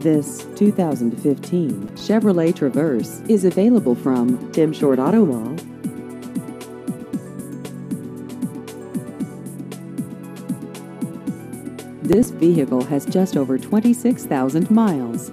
This 2015 Chevrolet Traverse is available from Tim Short Auto Mall. This vehicle has just over 26,000 miles.